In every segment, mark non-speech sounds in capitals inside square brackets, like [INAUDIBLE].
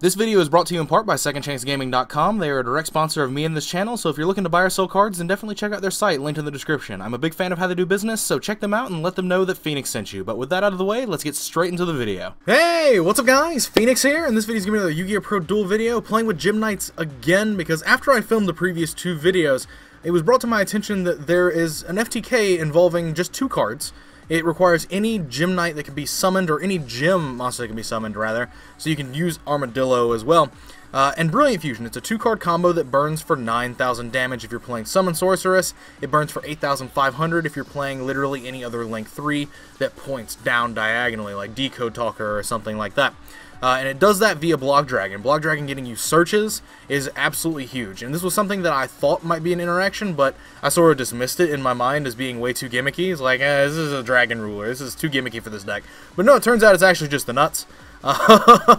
This video is brought to you in part by SecondChanceGaming.com. They are a direct sponsor of me and this channel, so if you're looking to buy or sell cards, then definitely check out their site, linked in the description. I'm a big fan of how they do business, so check them out and let them know that Phoenix sent you. But with that out of the way, let's get straight into the video. Hey, what's up guys? Phoenix here, and this video is going to be another Yu-Gi-Oh! Pro Duel video, playing with Gem-Knights again, because after I filmed the previous two videos, it was brought to my attention that there is an FTK involving just two cards, it requires any Gem-Knight that can be summoned, or any Gem monster that can be summoned, rather, so you can use Armadillo as well. Uh, and Brilliant Fusion, it's a two-card combo that burns for 9,000 damage if you're playing Summon Sorceress. It burns for 8,500 if you're playing literally any other Link 3 that points down diagonally, like Decode Talker or something like that. Uh, and it does that via Block Dragon. Block Dragon getting you searches is absolutely huge. And this was something that I thought might be an interaction, but I sort of dismissed it in my mind as being way too gimmicky. It's like, eh, this is a Dragon Ruler. This is too gimmicky for this deck. But no, it turns out it's actually just the nuts. [LAUGHS]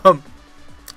Um,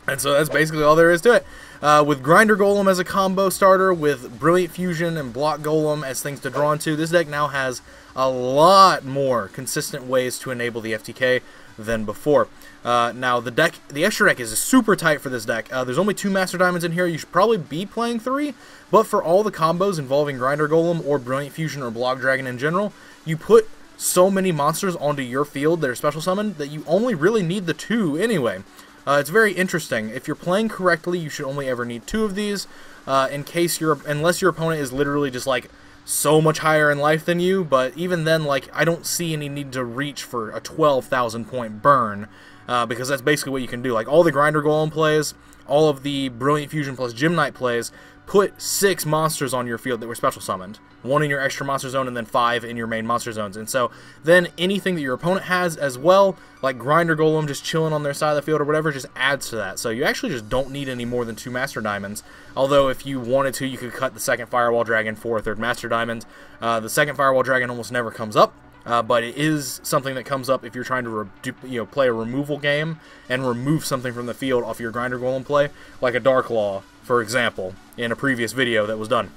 and so that's basically all there is to it. Uh, with Grinder Golem as a combo starter, with Brilliant Fusion and Block Golem as things to draw into, this deck now has a lot more consistent ways to enable the FTK than before. Uh, now, the deck, the extra deck is super tight for this deck. Uh, there's only two Master Diamonds in here. You should probably be playing three, but for all the combos involving Grinder Golem or Brilliant Fusion or Block Dragon in general, you put so many monsters onto your field that are special summoned that you only really need the two anyway. Uh, it's very interesting. If you're playing correctly, you should only ever need two of these. Uh, in case your unless your opponent is literally just like so much higher in life than you, but even then, like, I don't see any need to reach for a 12,000 point burn, uh, because that's basically what you can do. Like, all the Grinder Golem plays, all of the Brilliant Fusion plus Gem-Knight plays, put six monsters on your field that were special summoned. One in your extra monster zone and then five in your main monster zones. And so then anything that your opponent has as well, like Grinder Golem just chilling on their side of the field or whatever, just adds to that. So you actually just don't need any more than two Master Diamonds. Although if you wanted to, you could cut the second Firewall Dragon for a third Master Diamond. Uh, the second Firewall Dragon almost never comes up. Uh, but it is something that comes up if you're trying to you know play a removal game and remove something from the field off your grinder golem play, like a Dark Law, for example, in a previous video that was done.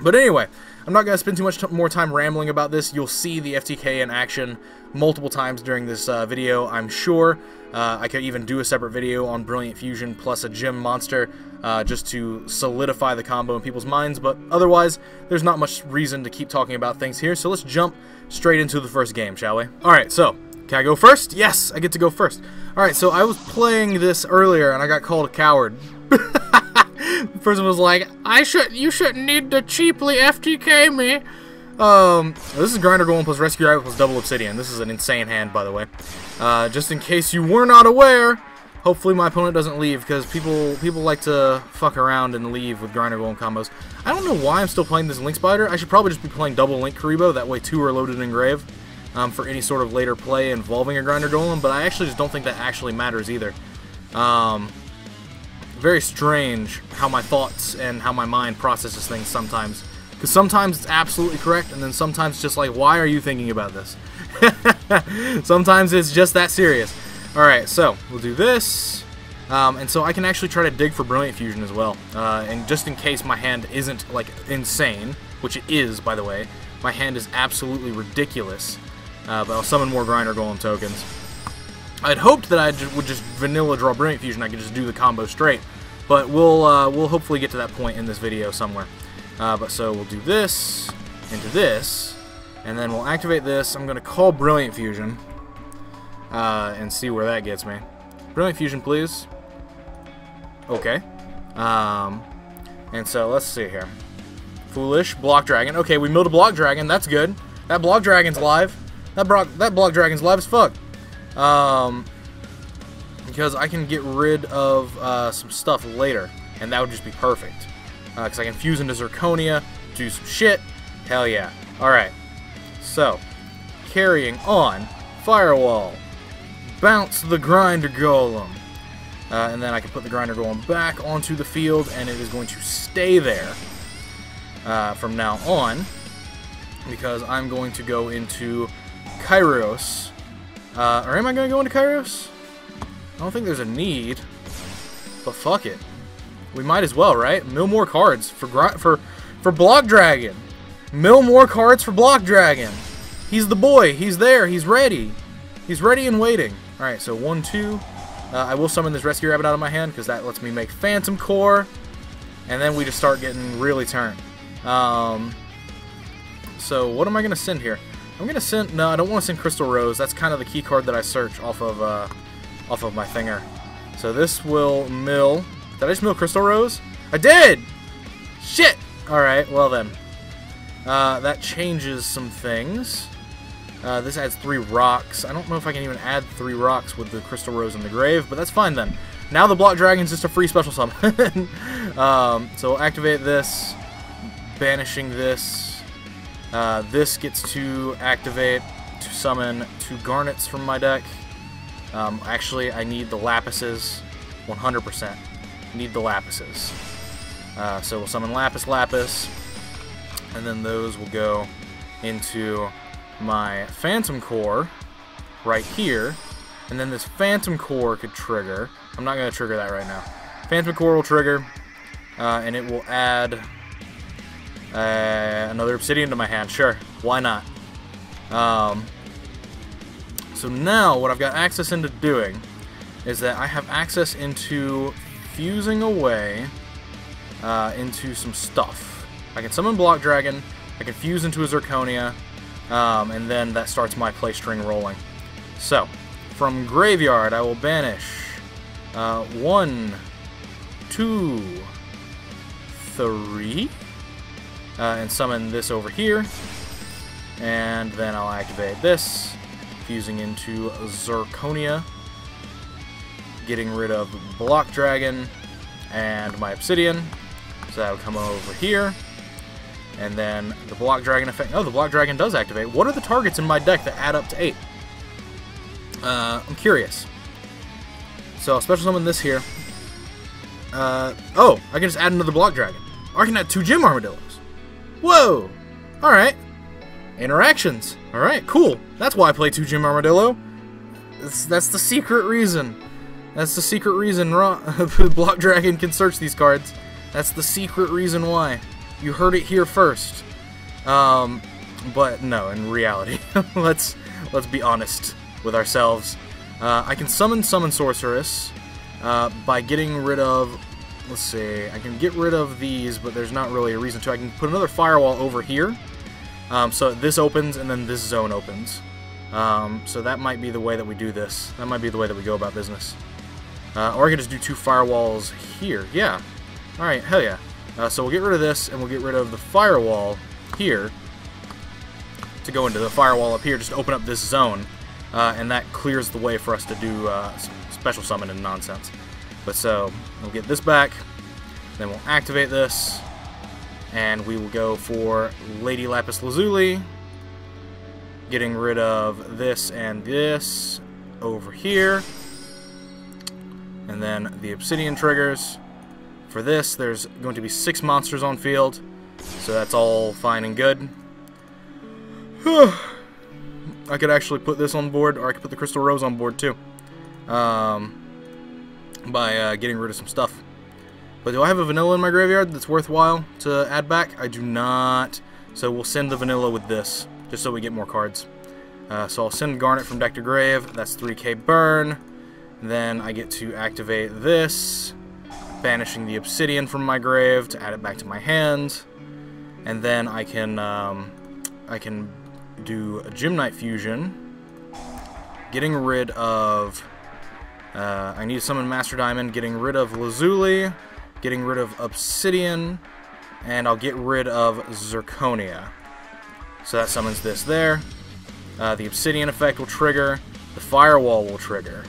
But anyway, I'm not going to spend too much more time rambling about this. You'll see the FTK in action multiple times during this uh, video, I'm sure. Uh, I could even do a separate video on Brilliant Fusion plus a Gem monster uh, just to solidify the combo in people's minds, but otherwise, there's not much reason to keep talking about things here, so let's jump straight into the first game, shall we? Alright, so, can I go first? Yes, I get to go first. Alright, so I was playing this earlier and I got called a coward. [LAUGHS] the person was like, I should, you shouldn't need to cheaply FTK me. Um, this is Grinder Golem plus Rescue Rabbit plus Double Obsidian. This is an insane hand, by the way. Uh, just in case you were not aware, hopefully my opponent doesn't leave, because people people like to fuck around and leave with Grinder Golem combos. I don't know why I'm still playing this Link Spider. I should probably just be playing double Link Kuriboh, that way two are loaded in Grave, um, for any sort of later play involving a Grinder Golem, but I actually just don't think that actually matters either. Um, very strange how my thoughts and how my mind processes things sometimes. Because sometimes it's absolutely correct, and then sometimes it's just like, why are you thinking about this? [LAUGHS] sometimes it's just that serious. Alright, so we'll do this. Um, and so I can actually try to dig for Brilliant Fusion as well. Uh, and just in case my hand isn't, like, insane, which it is, by the way, my hand is absolutely ridiculous. Uh, but I'll summon more Grinder Golem tokens. I'd hoped that I would just vanilla draw Brilliant Fusion. I could just do the combo straight. But we'll, uh, we'll hopefully get to that point in this video somewhere. Uh, but so we'll do this into this, and then we'll activate this. I'm going to call Brilliant Fusion uh, and see where that gets me. Brilliant Fusion, please. Okay. Um, and so let's see here. Foolish, Block Dragon. Okay, we milled a Block Dragon. That's good. That Block Dragon's live. That, Brock, that Block Dragon's live as fuck. Um, because I can get rid of uh, some stuff later, and that would just be perfect because uh, I can fuse into Zirconia, do some shit. Hell yeah. Alright. So, carrying on. Firewall. Bounce the Grinder Golem. Uh, and then I can put the Grinder Golem back onto the field, and it is going to stay there uh, from now on. Because I'm going to go into Kairos. Uh, or am I going to go into Kairos? I don't think there's a need. But fuck it. We might as well, right? Mill more cards for for for Block Dragon. Mill more cards for Block Dragon. He's the boy. He's there. He's ready. He's ready and waiting. All right, so one, two, Uh, I will summon this Rescue Rabbit out of my hand because that lets me make Phantom Core. And then we just start getting really turned. Um, so what am I going to send here? I'm going to send... No, I don't want to send Crystal Rose. That's kind of the key card that I search off of, uh, off of my finger. So this will mill... Did I just mill Crystal Rose? I did! Shit! Alright, well then. Uh, that changes some things. Uh, this adds three rocks. I don't know if I can even add three rocks with the Crystal Rose in the grave, but that's fine then. Now the Block Dragon's just a free special summon. [LAUGHS] um, so we'll activate this, banishing this. Uh, this gets to activate to summon two Garnets from my deck. Um, actually, I need the Lapises, 100%. Need the Lapises. Uh, so we'll summon Lapis Lapis, and then those will go into my Phantom Core right here, and then this Phantom Core could trigger. I'm not going to trigger that right now. Phantom Core will trigger, uh, and it will add uh, another Obsidian to my hand. Sure, why not? Um, so now what I've got access into doing is that I have access into fusing away uh, into some stuff. I can summon Block Dragon, I can fuse into a Zirconia, um, and then that starts my play string rolling. So, from Graveyard, I will banish uh, one, two, three, uh, and summon this over here. And then I'll activate this, fusing into Zirconia, getting rid of Block Dragon and my Obsidian. So that'll come over here. And then the Block Dragon effect. Oh, the Block Dragon does activate. What are the targets in my deck that add up to 8? Uh, I'm curious. So I'll special summon this here. Uh, oh, I can just add another Block Dragon. Or I can add two Gem-Armadillos. Whoa! Alright. Interactions. Alright, cool. That's why I play two Gem-Armadillo. That's the secret reason. That's the secret reason [LAUGHS] Block Dragon can search these cards. That's the secret reason why. You heard it here first. Um, but no, in reality, [LAUGHS] let's let's be honest with ourselves. Uh, I can summon Summon Sorceress uh, by getting rid of. Let's see. I can get rid of these, but there's not really a reason to. I can put another firewall over here, um, so this opens and then this zone opens. Um, so that might be the way that we do this. That might be the way that we go about business. Uh, or I can just do two firewalls here. Yeah. Alright, hell yeah. Uh, so we'll get rid of this, and we'll get rid of the firewall here to go into the firewall up here, just open up this zone, uh, and that clears the way for us to do uh, special summon and nonsense. But so, we'll get this back, then we'll activate this, and we will go for Lady Lapis Lazuli, getting rid of this and this over here, and then the Obsidian triggers, for this, there's going to be six monsters on field, so that's all fine and good. I could actually put this on board, or I could put the Crystal Rose on board too, um, by uh, getting rid of some stuff. But do I have a vanilla in my graveyard that's worthwhile to add back? I do not. So we'll send the vanilla with this, just so we get more cards. Uh, so I'll send Garnet from deck to grave. That's 3k burn. Then I get to activate this banishing the obsidian from my grave to add it back to my hand. And then I can um, I can do a Gem-Knight Fusion, getting rid of uh, I need to summon Master Diamond, getting rid of Lazuli, getting rid of Obsidian, and I'll get rid of Zirconia. So that summons this there. Uh, the Obsidian effect will trigger. The Firewall will trigger.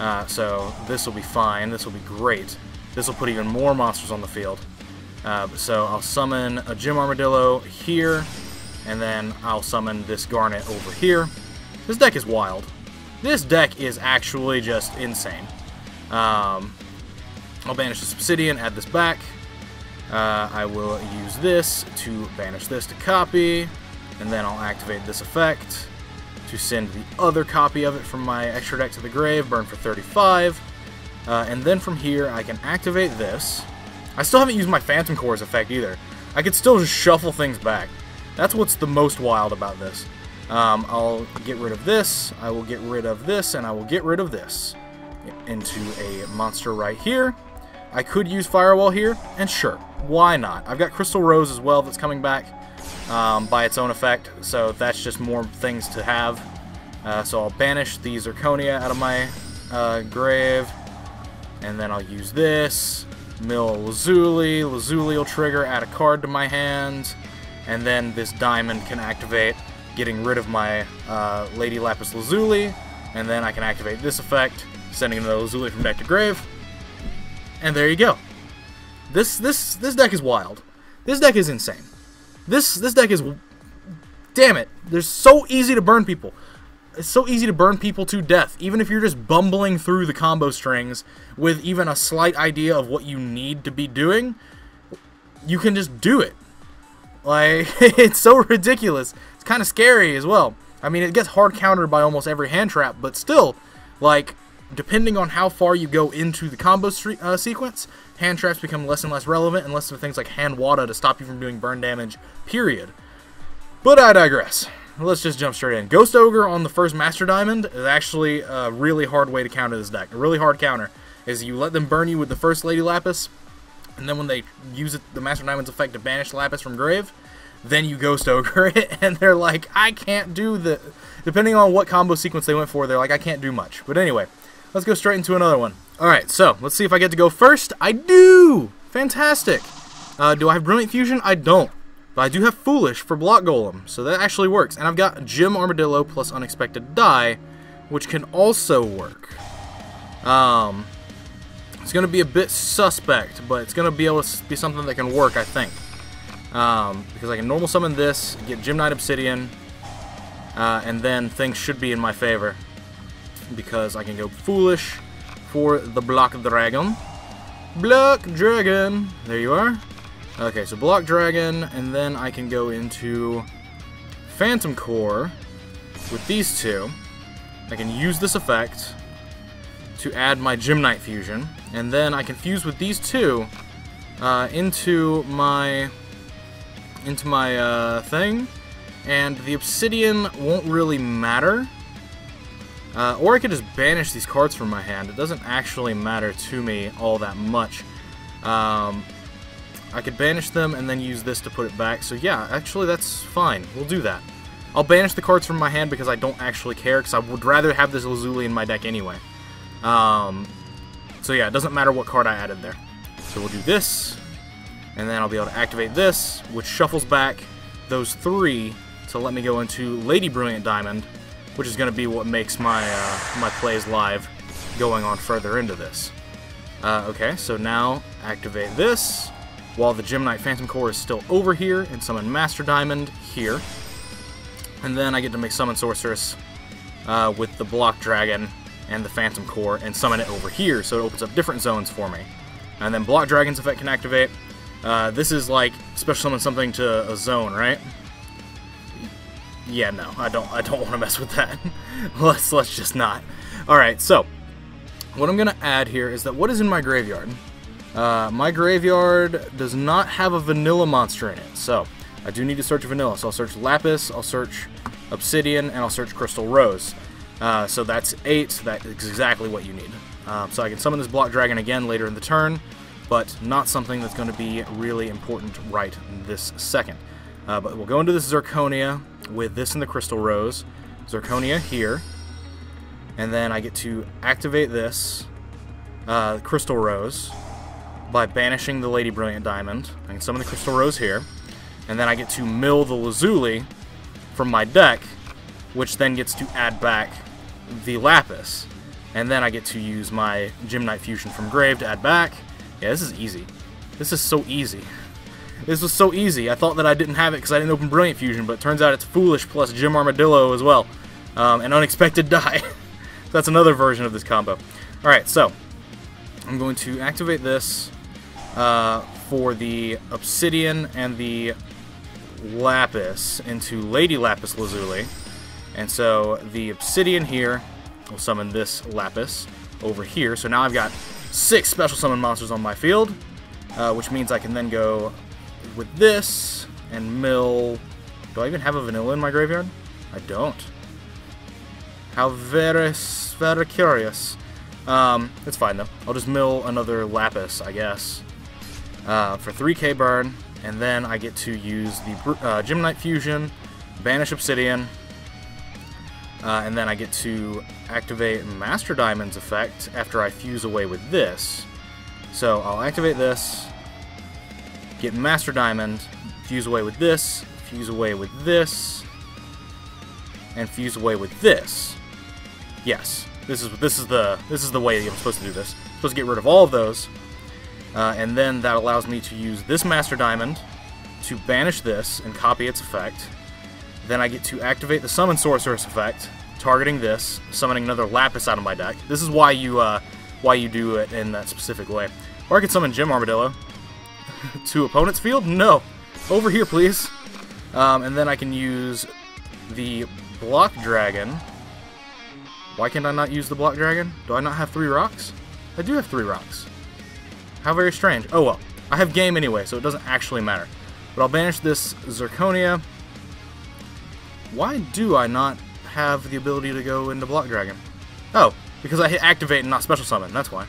Uh, so this will be fine. This will be great. This will put even more monsters on the field. Uh, so I'll summon a Gem-Armadillo here, and then I'll summon this Garnet over here. This deck is wild. This deck is actually just insane. Um, I'll banish this Obsidian, add this back. Uh, I will use this to banish this to copy, and then I'll activate this effect to send the other copy of it from my extra deck to the grave, burn for 35. Uh, and then from here, I can activate this. I still haven't used my Phantom Cores effect either. I could still just shuffle things back. That's what's the most wild about this. Um, I'll get rid of this, I will get rid of this, and I will get rid of this. into a monster right here. I could use Firewall here, and sure, why not? I've got Crystal Rose as well that's coming back um, by its own effect, so that's just more things to have. Uh, so I'll banish the Zirconia out of my uh, grave, and then I'll use this, mill Lazuli, Lazuli will trigger, add a card to my hand, and then this diamond can activate, getting rid of my uh, Lady Lapis Lazuli, and then I can activate this effect, sending another Lazuli from deck to grave, and there you go. This this this deck is wild. This deck is insane. This this deck is damn it. They're so easy to burn people. It's so easy to burn people to death, even if you're just bumbling through the combo strings with even a slight idea of what you need to be doing. You can just do it. Like [LAUGHS] it's so ridiculous. It's kind of scary as well. I mean, it gets hard countered by almost every hand trap, but still, like depending on how far you go into the combo uh, sequence, hand traps become less and less relevant unless for things like Hanewata to stop you from doing burn damage, period. But I digress. Let's just jump straight in. Ghost Ogre on the first Master Diamond is actually a really hard way to counter this deck. A really hard counter is you let them burn you with the first Lady Lapis, and then when they use it, the Master Diamond's effect to banish Lapis from grave, then you Ghost Ogre [LAUGHS] it, and they're like, I can't do the... Depending on what combo sequence they went for, they're like, I can't do much. But anyway, Let's go straight into another one. Alright, so let's see if I get to go first. I do! Fantastic! Uh, do I have Brilliant Fusion? I don't. But I do have Foolish for Block Golem, so that actually works. And I've got Gem Armadillo plus Unexpected Die, which can also work. Um, it's going to be a bit suspect, but it's going to be able to be something that can work, I think. Um, because I can normal summon this, get Gem Knight Obsidian, uh, and then things should be in my favor because I can go foolish for the block dragon. Block dragon. There you are. Okay, so block dragon, and then I can go into phantom core with these two. I can use this effect to add my Gem Knight fusion, and then I can fuse with these two uh, into my into my uh, thing, and the obsidian won't really matter uh, or I could just banish these cards from my hand. It doesn't actually matter to me all that much. Um, I could banish them and then use this to put it back. So yeah, actually that's fine. We'll do that. I'll banish the cards from my hand because I don't actually care, because I would rather have this Lazuli in my deck anyway. Um, so yeah, it doesn't matter what card I added there. So we'll do this, and then I'll be able to activate this, which shuffles back those three to let me go into Lady Brilliant Diamond, which is going to be what makes my, uh, my plays live going on further into this. Uh, okay, so now activate this, while the Gem Knight Phantom Core is still over here, and summon Master Diamond here. And then I get to make Summon Sorceress uh, with the Block Dragon and the Phantom Core, and summon it over here, so it opens up different zones for me. And then Block Dragon's effect can activate. Uh, this is like special summon something to a zone, right? Yeah, no, I don't. I don't want to mess with that. [LAUGHS] let's let's just not. All right, so what I'm gonna add here is that what is in my graveyard? Uh, my graveyard does not have a vanilla monster in it, so I do need to search vanilla. So I'll search lapis, I'll search obsidian, and I'll search crystal rose. Uh, so that's eight. So that is exactly what you need. Um, so I can summon this block dragon again later in the turn, but not something that's going to be really important right this second. Uh, but we'll go into this Zirconia with this and the Crystal Rose. Zirconia here. And then I get to activate this uh, Crystal Rose by banishing the Lady Brilliant Diamond. I can summon the Crystal Rose here. And then I get to mill the Lazuli from my deck, which then gets to add back the Lapis. And then I get to use my Gem-Knight Fusion from Grave to add back. Yeah, this is easy. This is so easy. This was so easy. I thought that I didn't have it because I didn't open Brilliant Fusion, but turns out it's Foolish plus Gem-Armadillo as well. Um, and Unexpected [LAUGHS] Die. so that's another version of this combo. Alright, so I'm going to activate this uh, for the Obsidian and the Lapis into Lady Lapis Lazuli. And so the Obsidian here will summon this Lapis over here. So now I've got six special summon monsters on my field, uh, which means I can then go with this and mill... Do I even have a vanilla in my graveyard? I don't. How very, very curious. Um, it's fine though. I'll just mill another Lapis, I guess, uh, for 3k burn, and then I get to use the uh, Fusion, banish Obsidian, uh, and then I get to activate Master Diamond's effect after I fuse away with this. So I'll activate this, get Master Diamond, fuse away with this, fuse away with this, and fuse away with this. Yes, this is this is the this is the way I'm supposed to do this. I'm supposed to get rid of all of those, uh, and then that allows me to use this Master Diamond to banish this and copy its effect. Then I get to activate the Summon Sorceress effect, targeting this, summoning another Lapis out of my deck. This is why you uh, why you do it in that specific way. Or I could summon Gem Armadillo [LAUGHS] to opponent's field. No, over here, please. Um, and then I can use the Block Dragon. Why can't I not use the Block Dragon? Do I not have three rocks? I do have three rocks. How very strange. Oh well. I have game anyway, so it doesn't actually matter. But I'll banish this Zirconia. Why do I not have the ability to go into Block Dragon? Oh, because I hit activate and not special summon. That's why.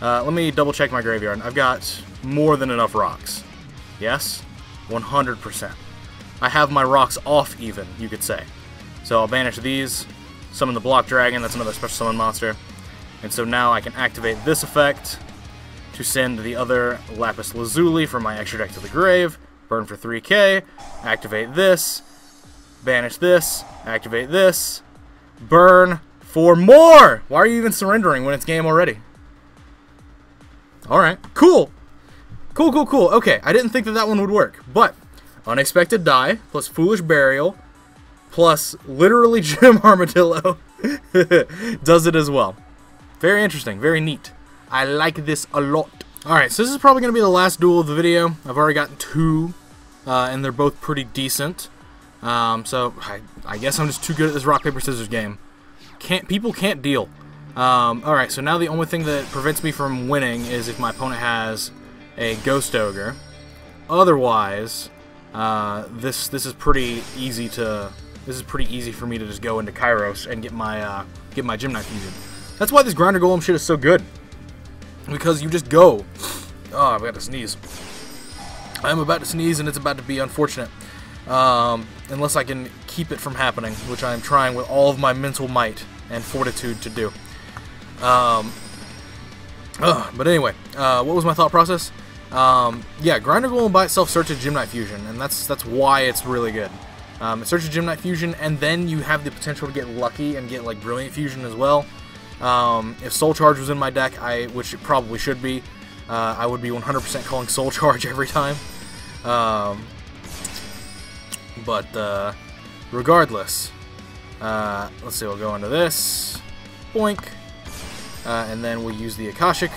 Uh, let me double check my graveyard. I've got more than enough rocks. Yes? 100%. I have my rocks off even, you could say. So I'll banish these, summon the Block Dragon, that's another special summon monster. And so now I can activate this effect to send the other Lapis Lazuli from my extra deck to the grave, burn for 3k, activate this, banish this, activate this, burn for more! Why are you even surrendering when it's game already? Alright, cool! Cool, cool, cool. Okay, I didn't think that that one would work, but Unexpected Die, plus Foolish Burial, plus literally [LAUGHS] Gem-Armadillo [LAUGHS] does it as well. Very interesting, very neat. I like this a lot. Alright, so this is probably going to be the last duel of the video. I've already gotten two, uh, and they're both pretty decent. Um, so, I, I, guess I'm just too good at this rock, paper, scissors game. Can't People can't deal. Um, Alright, so now the only thing that prevents me from winning is if my opponent has a Ghost Ogre. Otherwise, uh, this this is pretty easy to this is pretty easy for me to just go into Kairos and get my uh, get my Gem Knight fusion. That's why this Grinder Golem shit is so good. Because you just go. Oh, I've got to sneeze. I'm about to sneeze and it's about to be unfortunate. Um, unless I can keep it from happening, which I am trying with all of my mental might and fortitude to do. Um, uh, but anyway, uh, what was my thought process? Um, yeah, Grinder Golem by itself searches Gem Knight Fusion, and that's that's why it's really good. Um, it searches Gem Knight Fusion, and then you have the potential to get lucky and get like Brilliant Fusion as well. Um, if Soul Charge was in my deck, I which it probably should be, uh, I would be 100% calling Soul [LAUGHS] Charge every time. Um, but uh, regardless, uh, let's see. We'll go into this, boink, uh, and then we'll use the Akashic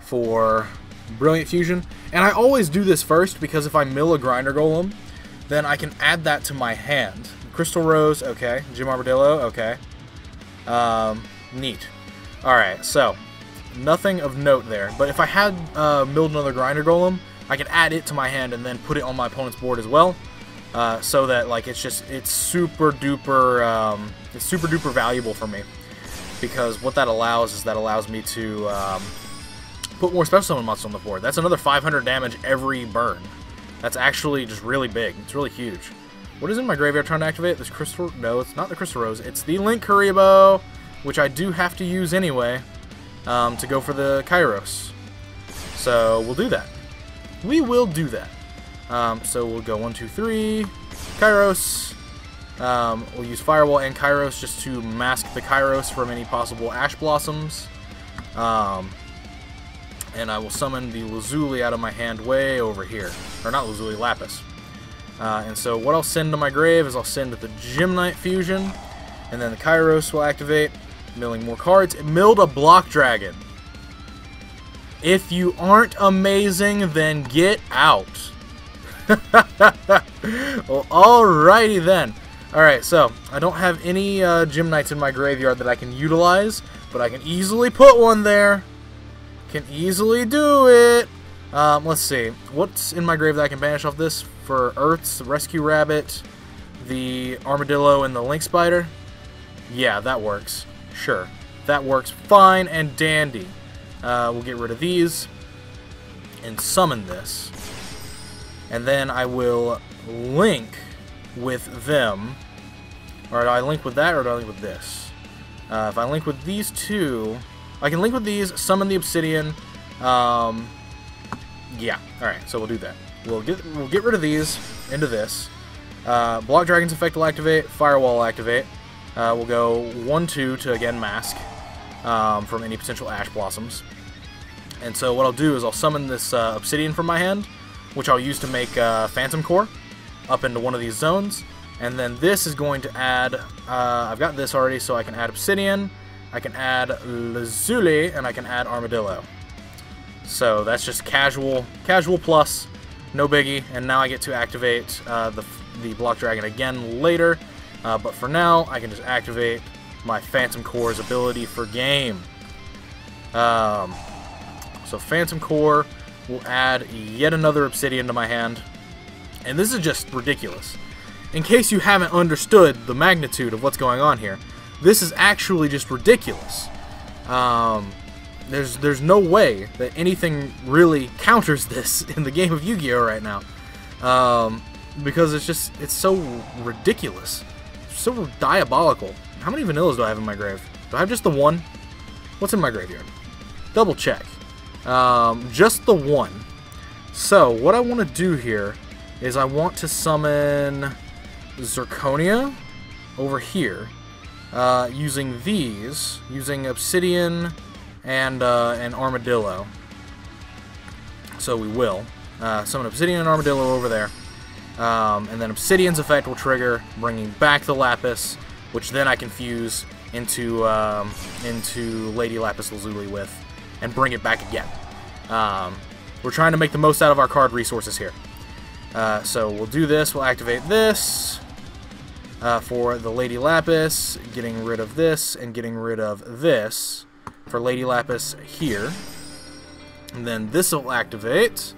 for Brilliant Fusion. And I always do this first because if I mill a Grinder Golem, then I can add that to my hand. Crystal Rose, okay. Gem-Armadillo, okay. Um, neat. Alright, so, nothing of note there. But if I had uh, milled another Grinder Golem, I could add it to my hand and then put it on my opponent's board as well. Uh, so that, like, it's just, it's super duper, um, it's super duper valuable for me. Because what that allows is that allows me to, um, put more special summon monsters on the board. That's another 500 damage every burn. That's actually just really big. It's really huge. What is in my graveyard trying to activate? This crystal... No, it's not the crystal rose. It's the Linkuriboh, which I do have to use anyway um, to go for the Kairos. So we'll do that. We will do that. Um, so we'll go one, two, three. Kairos. Um, we'll use Firewall and Kairos just to mask the Kairos from any possible Ash Blossoms. Um, and I will summon the Lazuli out of my hand way over here. Or not Lazuli, Lapis. Uh, and so what I'll send to my grave is I'll send the Gem-Knight Fusion, and then the Kairos will activate, milling more cards. It milled a Block Dragon. If you aren't amazing, then get out. [LAUGHS] well, alrighty then. Alright, so I don't have any uh, in my graveyard that I can utilize, but I can easily put one there. Can easily do it. Um, let's see. What's in my grave that I can banish off this? For Earth's Rescue Rabbit, the Armadillo, and the Link Spider? Yeah, that works. Sure. that works fine and dandy. Uh, we'll get rid of these and summon this. And then I will link with them. Or do I link with that or do I link with this? Uh, if I link with these two, I can link with these, summon the obsidian. Um, yeah, alright, so we'll do that. We'll get we'll get rid of these into this. Uh, Block Dragon's effect will activate, Firewall will activate. Uh, we'll go 1-2 to, again, mask um, from any potential Ash Blossoms. And so what I'll do is I'll summon this uh, Obsidian from my hand, which I'll use to make uh, Phantom Core up into one of these zones. And then this is going to add, uh, I've got this already, so I can add Obsidian, I can add Lazuli, and I can add Armadillo. So that's just casual, casual plus, no biggie. And now I get to activate uh, the, the Block Dragon again later. Uh, but for now, I can just activate my Phantom Core's ability for game. Um, so Phantom Core will add yet another Obsidian to my hand. And this is just ridiculous. In case you haven't understood the magnitude of what's going on here, this is actually just ridiculous. Um, there's there's no way that anything really counters [LAUGHS] this in the game of Yu-Gi-Oh right now, um, because it's just it's so ridiculous, so diabolical. How many vanillas do I have in my grave? Do I have just the one? What's in my graveyard? Double check. Um, just the one. So what I want to do here is I want to summon Zirconia over here uh, using these, using Obsidian and uh, an Armadillo. So we will. Uh, summon Obsidian and Armadillo over there. Um, and then Obsidian's effect will trigger, bringing back the Lapis, which then I can fuse into, um, into Lady Lapis Lazuli with, and bring it back again. Um, we're trying to make the most out of our card resources here. Uh, so we'll do this, we'll activate this uh, for the Lady Lapis, getting rid of this, and getting rid of this for Lady Lapis here. And then this will activate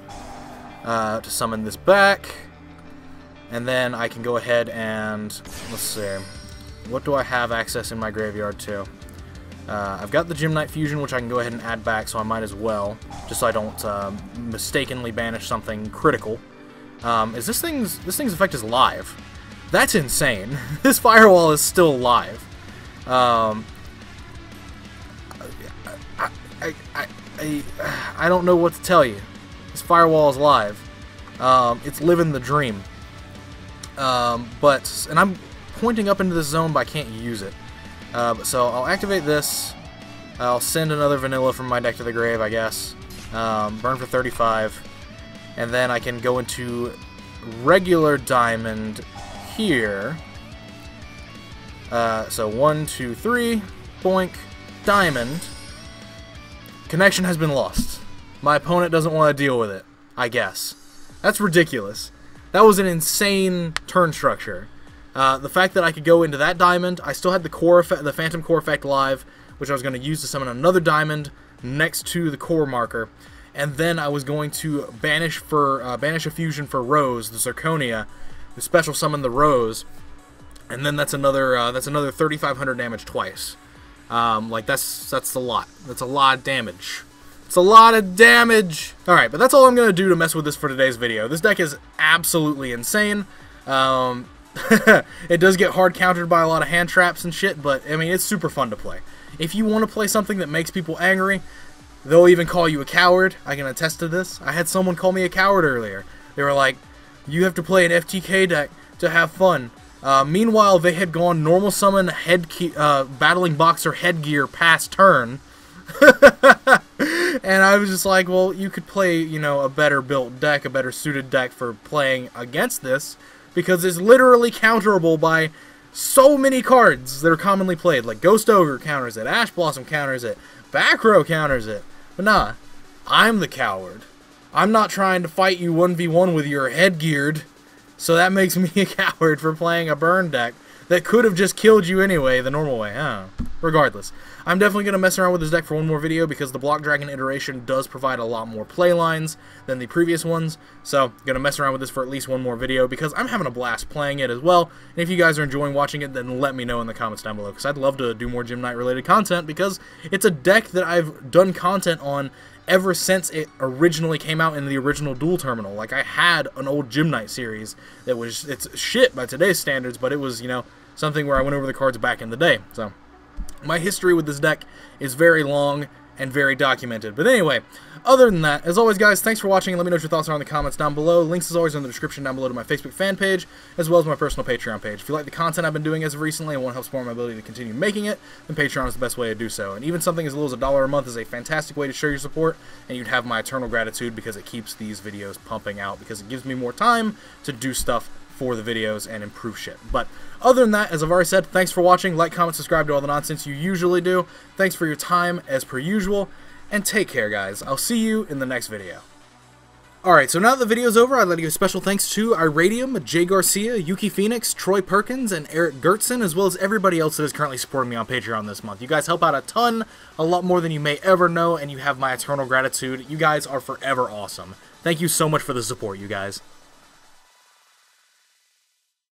uh, to summon this back. And then I can go ahead and, let's see, what do I have access in my graveyard to? Uh, I've got the Gem-Knight Fusion, which I can go ahead and add back, so I might as well, just so I don't um, mistakenly banish something critical. Um, is this thing's this thing's effect is live? That's insane. [LAUGHS] this firewall is still alive. Um, I, I, I, I, I don't know what to tell you. This firewall is live. Um, it's living the dream. Um, but, and I'm pointing up into the zone, but I can't use it. Uh, so I'll activate this. I'll send another vanilla from my deck to the grave, I guess. Um, burn for 35. And then I can go into regular diamond here. Uh, so one, two, three, boink, diamond. Connection has been lost. My opponent doesn't want to deal with it, I guess. That's ridiculous. That was an insane turn structure. Uh, the fact that I could go into that diamond, I still had the core effect, the phantom core effect live, which I was going to use to summon another diamond next to the core marker, and then I was going to banish for uh, banish a fusion for Rose, the Zirconia, special summon the Rose, and then that's another uh, that's another 3,500 damage twice. Um, like that's that's a lot. That's a lot of damage. It's a lot of damage. All right, but that's all I'm gonna do to mess with this for today's video. This deck is absolutely insane. Um, [LAUGHS] it does get hard countered by a lot of hand traps and shit, but I mean it's super fun to play. If you want to play something that makes people angry, they'll even call you a coward. I can attest to this. I had someone call me a coward earlier. They were like, you have to play an FTK deck to have fun. Uh, meanwhile, they had gone normal summon head uh, battling boxer headgear past turn. [LAUGHS] and I was just like, well, you could play, you know, a better built deck, a better suited deck for playing against this, because it's literally counterable by so many cards that are commonly played. Like Ghost Ogre counters it, Ash Blossom counters it, Back Row counters it. But nah, I'm the coward. I'm not trying to fight you 1v1 with your head geared, so that makes me a [LAUGHS] coward for playing a burn deck that could have just killed you anyway the normal way. Huh? regardless, I'm definitely going to mess around with this deck for one more video because the Block Dragon iteration does provide a lot more play lines than the previous ones. So, going to mess around with this for at least one more video because I'm having a blast playing it as well. And if you guys are enjoying watching it, then let me know in the comments down below because I'd love to do more Gem-Knight related content because it's a deck that I've done content on ever since it originally came out in the original Duel Terminal. Like I had an old Gem-Knight series that was it's shit by today's standards, but it was, you know, something where I went over the cards back in the day. So my history with this deck is very long and very documented. But anyway, other than that, as always, guys, thanks for watching. Let me know what your thoughts are in the comments down below. Links, as always, in the description down below to my Facebook fan page, as well as my personal Patreon page. If you like the content I've been doing as of recently and want to help support my ability to continue making it, then Patreon is the best way to do so. And even something as little as a dollar a month is a fantastic way to show your support, and you'd have my eternal gratitude because it keeps these videos pumping out, because it gives me more time to do stuff for the videos and improve shit. But other than that, as I've already said, thanks for watching. Like, comment, subscribe to all the nonsense you usually do. Thanks for your time, as per usual and take care, guys. I'll see you in the next video. Alright, so now that the video's over, I'd like to give special thanks to Iradium, Jay Garcia, Yuki Phoenix, Troy Perkins, and Eric Gertson, as well as everybody else that is currently supporting me on Patreon this month. You guys help out a ton, a lot more than you may ever know, and you have my eternal gratitude. You guys are forever awesome. Thank you so much for the support, you guys.